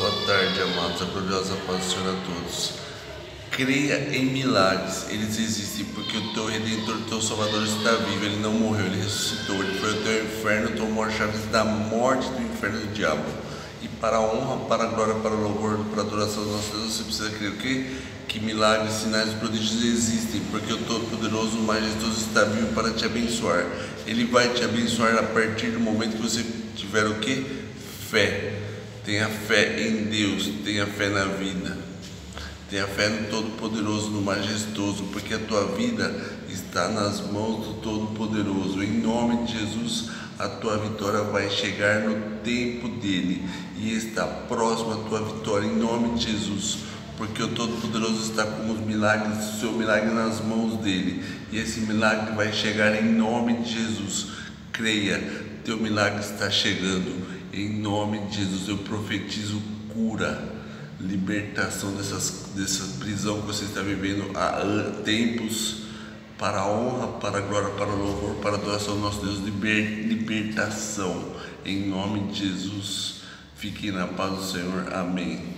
Boa tarde, amados. A gloriosa paz do Senhor a todos. Creia em milagres, eles existem porque o teu Redentor, o teu Salvador está vivo. Ele não morreu, ele ressuscitou. Ele foi ao teu inferno, tomou as chaves da morte do inferno do diabo. E para a honra, para a glória, para o louvor, para a adoração do nosso Deus, você precisa crer o quê? Que milagres, sinais e prodígios existem, porque o Todo-Poderoso, Majestoso está vivo para te abençoar. Ele vai te abençoar a partir do momento que você tiver o quê? Fé. Tenha fé em Deus, tenha fé na vida. Tenha fé no Todo-Poderoso, no Majestoso, porque a tua vida está nas mãos do Todo-Poderoso. Em nome de Jesus, a tua vitória vai chegar no tempo dele e está próxima a tua vitória, em nome de Jesus. Porque o Todo-Poderoso está com os milagres, o seu milagre nas mãos dele, e esse milagre vai chegar em nome de Jesus. Creia, teu milagre está chegando. Em nome de Jesus, eu profetizo cura, libertação dessas, dessa prisão que você está vivendo há tempos, para a honra, para a glória, para o louvor, para a adoração do nosso Deus, liber, libertação. Em nome de Jesus, fique na paz do Senhor. Amém.